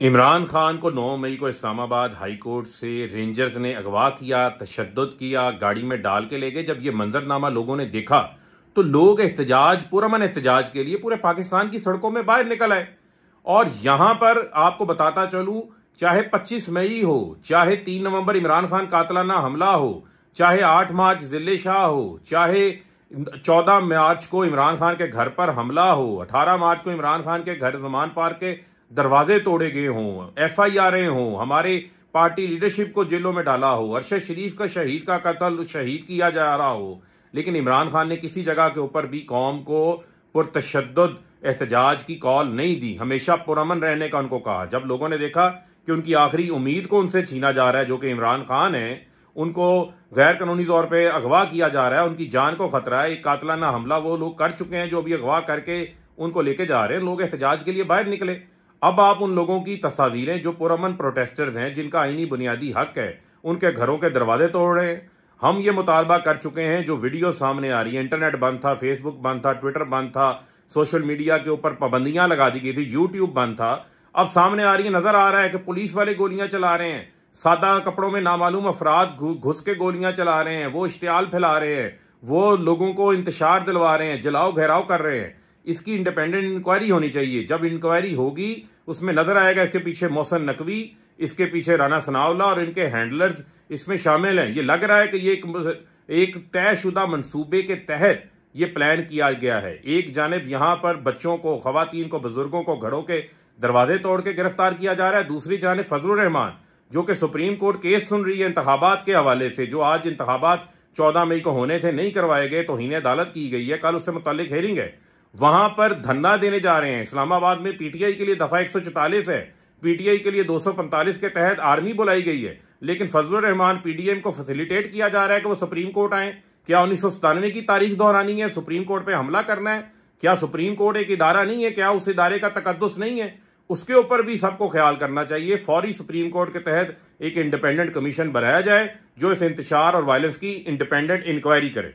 इमरान खान को 9 मई को इस्लामाबाद हाई कोर्ट से रेंजर्स ने अगवा किया तशद किया, गाड़ी में डाल के ले गए। जब ये मंजरनामा लोगों ने देखा तो लोग एहतजाज पुरमन एहतजाज के लिए पूरे पाकिस्तान की सड़कों में बाहर निकल आए। और यहाँ पर आपको बताता चलूँ, चाहे 25 मई हो, चाहे 3 नवंबर इमरान खान कातलाना हमला हो, चाहे 8 मार्च ज़िले शाह हो, चाहे 14 मार्च को इमरान खान के घर पर हमला हो 18 मार्च को इमरान खान के घर जमान पार्क के दरवाजे तोड़े गए हों एफ़ आई आर हों, हमारे पार्टी लीडरशिप को जेलों में डाला हो, अरशद शरीफ का शहीद का कत्ल शहीद किया जा रहा हो, लेकिन इमरान खान ने किसी जगह के ऊपर भी कौम को पुरतशद एहतजाज की कॉल नहीं दी, हमेशा पुरमन रहने का उनको कहा। जब लोगों ने देखा कि उनकी आखिरी उम्मीद को उनसे छीना जा रहा है, जो कि इमरान खान है, उनको गैर कानूनी तौर पर अगवा किया जा रहा है, उनकी जान को खतरा है, एक कातलाना हमला वो लोग कर चुके हैं, जो अभी अगवा करके उनको लेके जा रहे हैं, लोग एहतजाज के लिए बाहर निकले। अब आप उन लोगों की तस्वीरें जो पुरमन प्रोटेस्टर्स हैं, जिनका आईनी बुनियादी हक है, उनके घरों के दरवाजे तोड़ रहे हैं। हम ये मुतालबा कर चुके हैं, जो वीडियो सामने आ रही है। इंटरनेट बंद था फेसबुक बंद था ट्विटर बंद था, सोशल मीडिया के ऊपर पाबंदियाँ लगा दी गई थी यूट्यूब बंद था। अब सामने आ रही है, नज़र आ रहा है कि पुलिस वाले गोलियाँ चला रहे हैं। सादा कपड़ों में नामालूम अफराद घुस के गोलियाँ चला रहे हैं, वो इश्तियाल फैला रहे हैं, वो लोगों को इंतशार दिलवा रहे हैं जलाओ घेराव कर रहे हैं। इसकी इंडिपेंडेंट इंक्वायरी होनी चाहिए। जब इंक्वायरी होगी उसमें नज़र आएगा इसके पीछे मोहसन नकवी इसके पीछे राना सनावला और इनके हैंडलर्स इसमें शामिल हैं। ये लग रहा है कि ये एक, एक तयशुदा मनसूबे के तहत ये प्लान किया गया है। एक जानब यहाँ पर बच्चों को खातन को बुज़ुर्गों को घरों के दरवाजे तोड़ के गिरफ़्तार किया जा रहा है। दूसरी जानब फजल रहमान जो कि सुप्रीम कोर्ट केस सुन रही है इंतबात के हवाले से जो आज इंतबात चौदह मई को होने थे नहीं करवाए गए तो हीन अदालत की गई है। कल उससे मुतल हेरिंग है। वहाँ पर धरना देने जा रहे हैं। इस्लामाबाद में पीटीआई के लिए दफ़ा एक है। पीटीआई के लिए 245 के तहत आर्मी बुलाई गई है। लेकिन फजल रहमान पीडीएम को फैसिलिटेट किया जा रहा है कि वो सुप्रीम कोर्ट आए। क्या उन्नीस सौ सतानवे की तारीख दोहरानी है? सुप्रीम कोर्ट पे हमला करना है? क्या सुप्रीम कोर्ट एक इदारा नहीं है? क्या उस इदारे का तकदस नहीं है? उसके ऊपर भी सबको ख्याल करना चाहिए। फौरी सुप्रीम कोर्ट के तहत एक इंडिपेंडेंट कमीशन बनाया जाए, जो इस इंतज़ार और वायलेंस की इंडिपेंडेंट इंक्वायरी करे।